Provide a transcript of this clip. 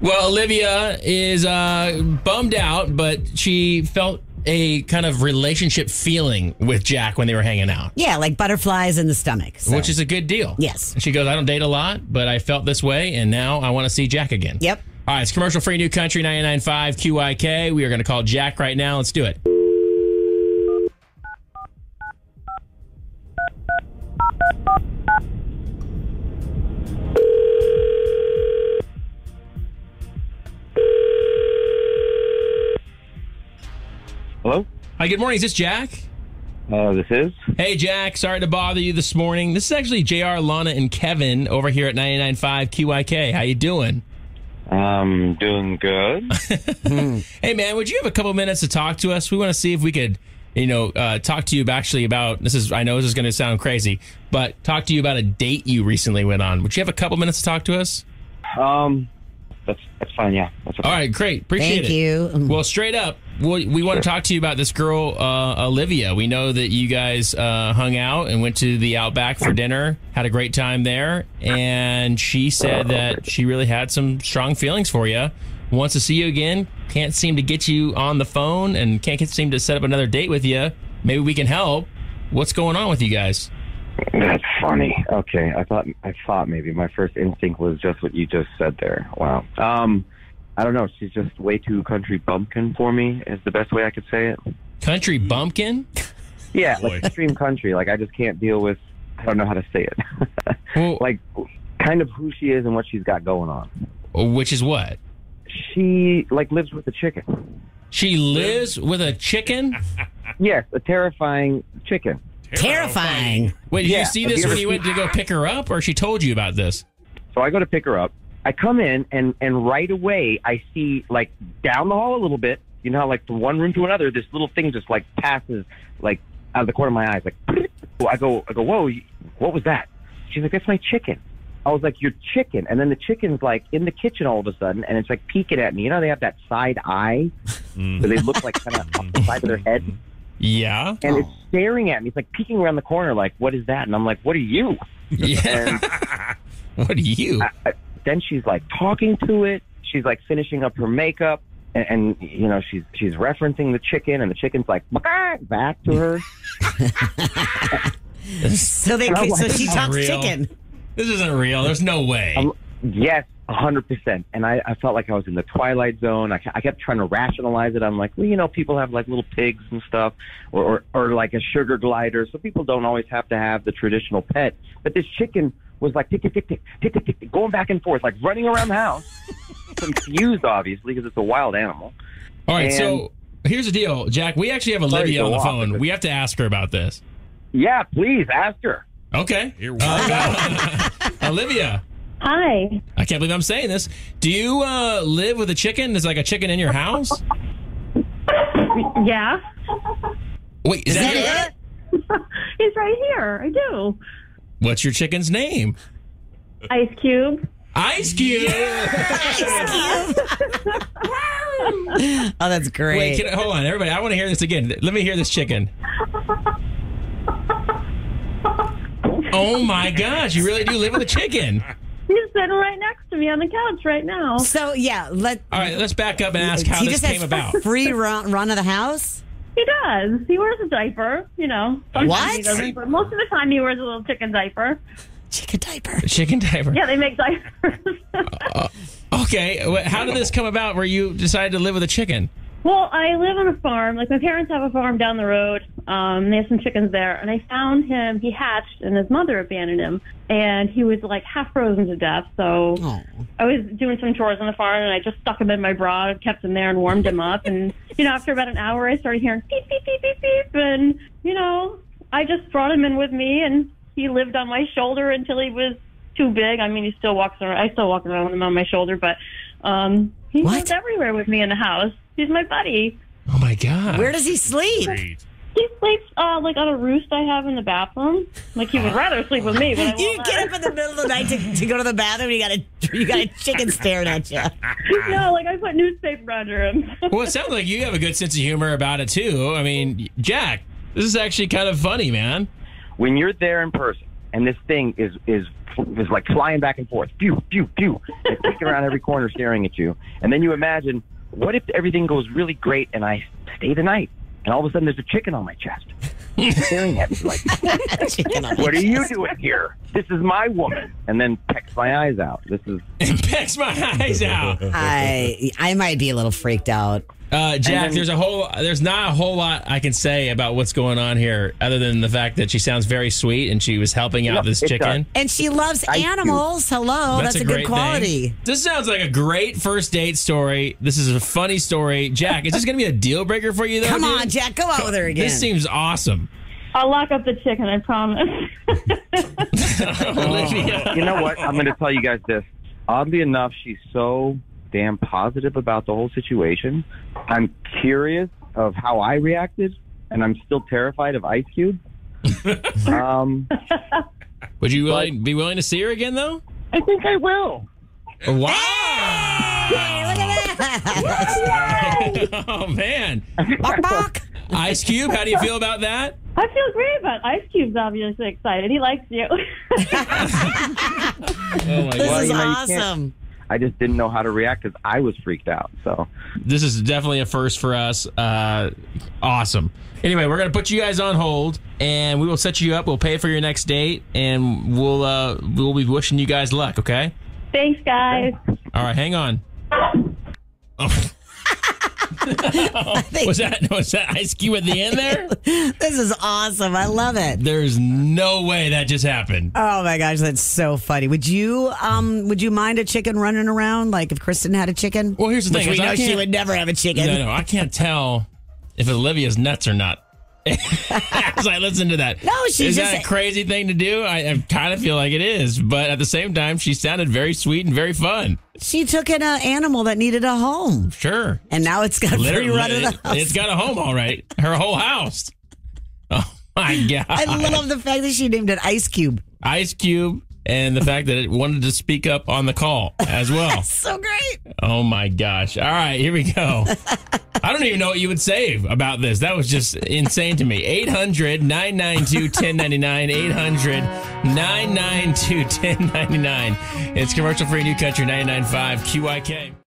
Well, Olivia is uh, bummed out, but she felt a kind of relationship feeling with Jack when they were hanging out, Yeah, like butterflies in the stomach. so- which is a good deal. Yes. And she goes, I don't date a lot, but I felt this way, and now I want to see Jack again. Yep. All right, it's commercial free new country 99.5 QYK. We are going to call Jack right now. Let's do it. Hi, good morning. Is this Jack? Uh, this is? Hey, Jack. Sorry to bother you this morning. This is actually JR, Lana, and Kevin over here at 99.5 QYK. How you doing? Um, doing good. Hey, man, would you have a couple minutes to talk to us? We want to see if we could, you know, uh, talk to you actually about this. Is I know this is going to sound crazy, but talk to you about a date you recently went on. Would you have a couple minutes to talk to us? um, that's that's fine. Yeah, that's okay. All right, great. Appreciate Thank it. Thank you. Well, straight up, we, we want to talk to you about this girl, uh, Olivia. We know that you guys uh, hung out and went to the Outback for dinner, had a great time there, and she said that she really had some strong feelings for you. Wants to see you again. Can't seem to get you on the phone, and can't seem to set up another date with you. Maybe we can help. What's going on with you guys? That's funny. Okay, I thought I thought maybe my first instinct was just what you just said there. Wow. Um, I don't know. She's just way too country bumpkin for me. Is the best way I could say it. Country bumpkin? Yeah, like extreme country. Like I just can't deal with. I don't know how to say it. Well, like, kind of who she is and what she's got going on. which is what? She like lives with a chicken. She lives with a chicken? Yes, a terrifying chicken. Terrifying. Wait, did Yeah, you see have this you ever when you went to go pick her up, or she told you about this? So I go to pick her up. I come in and and right away I see like down the hall a little bit. You know, like from one room to another, this little thing just like passes like out of the corner of my eyes. Like I go, I go, whoa, what was that? She's like, that's my chicken. I was like, your chicken, and then the chicken's like in the kitchen all of a sudden, and it's like peeking at me. You know, they have that side eye mm-hmm. where they look like kind of off the side of their head, mm-hmm. Yeah. and it's oh. staring at me. It's like peeking around the corner, like, what is that? And I'm like, what are you? Yeah. what are you? I, I, then she's like talking to it. She's like finishing up her makeup, and, and you know she's she's referencing the chicken, and the chicken's like back to her. So they I'm so like, she this is talks real. chicken. This isn't real. There's no way. I'm- yes, a hundred percent. And I, I felt like I was in the twilight zone. I, I kept trying to rationalize it. I'm like, well, you know, people have like little pigs and stuff, or, or or like a sugar glider, so people don't always have to have the traditional pet. But this chicken was like tick tick tick tick tick tick tick, tick going back and forth, like running around the house, confused obviously because it's a wild animal. All right. and- So here's the deal, Jack. We actually have Olivia on the go off, phone. We have to ask her about this. Yeah, please ask her. Okay. Here we Uh, Olivia. Hi. I can't believe I'm saying this. Do you uh, live with a chicken? Is like a chicken in your house? Yeah. Wait, is, Is that, that your- it? He's right here. I do. What's your chicken's name? Ice Cube. Ice Cube. Oh, that's great. Wait, can I, hold on, everybody. I want to hear this again. Let me hear this chicken. Oh my gosh, you really do live with a chicken. He's sitting right next to me on the couch right now. so yeah, let All right, let's back up and ask how he this just came has about. free run, run of the house. He does. He wears a diaper, you know. Sometimes What? He doesn't, but most of the time he wears a little chicken diaper. Chicken diaper. Chicken diaper. Yeah, they make diapers. Uh, okay, how did this come about where you decided to live with a chicken? well, I live on a farm. Like my parents have a farm down the road. Um, they have some chickens there, and I found him. He hatched, and his mother abandoned him, and he was like half frozen to death. So Oh. I was doing some chores on the farm and I just stuck him in my bra, kept him there and warmed him up. And, you know, after about an hour, I started hearing beep, beep, beep, beep, beep. And, you know, I just brought him in with me and he lived on my shoulder until he was too big. I mean, he still walks around. I still walk around with him on my shoulder, but, um, he What? lives everywhere with me in the house. He's my buddy. Oh my god. Where does he sleep? Great. He sleeps, uh, like on a roost I have in the bathroom. Like he would rather sleep with me, but You get let up in the middle of the night to, to go to the bathroom. You got a you got a chicken staring at you. No, like I put newspaper under him. Well, it sounds like you have a good sense of humor about it too. I mean, Jack, this is actually kind of funny, man. When you're there in person, and this thing is is is like flying back and forth, pew pew pew, and kicking around every corner, staring at you. And then you imagine, what if everything goes really great and I stay the night, and all of a sudden there's a chicken on my chest, staring at me like, "What are you doing here? This is my woman." And then pecks my eyes out. This is and pecks my eyes out. I I might be a little freaked out. Uh, Jack, then- there's a whole, there's not a whole lot I can say about what's going on here, other than the fact that she sounds very sweet and she was helping out No, this chicken. does. And she loves Ice Cube. animals. Hello, that's, a, good great quality. thing. This sounds like a great first date story. This is a funny story. Jack, is this going to be a deal breaker for you, though? Come dude? on, Jack, go out with her again. This seems awesome. I'll lock up the chicken, I promise. Olivia. you know what? I'm going to tell you guys this. Oddly enough, she's so damn positive about the whole situation. I'm curious of how I reacted, and I'm still terrified of Ice Cube. um, Would you willing, be willing to see her again, though? I think I will. Wow. Hey, look at that. oh, man. Bok, bok. Ice Cube, how do you feel about that? I feel great about Ice Cube's obviously excited. He likes you. Oh, my This Well, is you know, you awesome. I just didn't know how to react because I was freaked out. So This is definitely a first for us. Uh, awesome. Anyway, we're gonna put you guys on hold, and we will set you up. We'll pay for your next date, and we'll uh, we'll be wishing you guys luck. Okay. Thanks, guys. All right, hang on. Was that was that Ice Cube at the end there? This is awesome. I love it. There's no way that just happened. Oh my gosh, that's so funny. Would you um would you mind a chicken running around like if Kristen had a chicken? Well, here's the Which thing, we know she would never have a chicken. No, no, I can't tell if Olivia's nuts or not. As I listen to that, No, she's is just- that a crazy thing to do? I, I kind of feel like it is, but at the same time, she sounded very sweet and very fun. She took in an animal that needed a home, Sure, and now it's got free literally, run of the It's got a home, all right. Her whole house. Oh my god! I love the fact that she named it Ice Cube. Ice Cube, and the fact that it wanted to speak up on the call as well. So great. Oh my gosh. All right, here we go. I don't even know what you would say about this. That was just insane to me. 800 992 1099. 800 992 1099. It's commercial free new country 995 QYK.